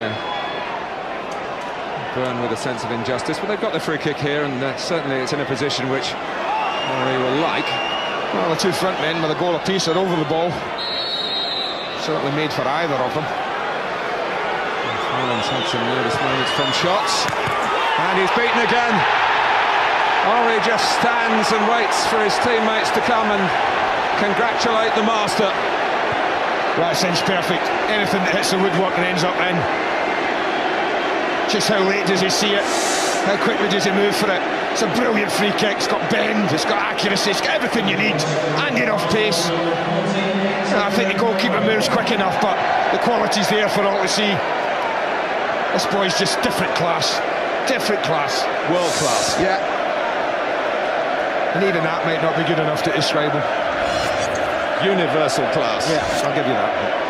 Burn with a sense of injustice, but they've got the free kick here, and uh, certainly it's in a position which Henry will like. Well, the two front men with a goal apiece are over the ball. Certainly made for either of them. Ireland's had some nervous moments from shots, and he's beaten again. Henry just stands and waits for his teammates to come and congratulate the master. Right, sense perfect. Anything that hits the woodwork and ends up in. Just how late does he see it? How quickly does he move for it? It's a brilliant free kick. It's got bend, it's got accuracy, it's got everything you need, and enough pace. And I think the goalkeeper moves quick enough, but the quality's there for all to see. This boy's just different class. Different class. World class. Yeah. And even that might not be good enough to describe him. Universal class. Yeah, I'll give you that.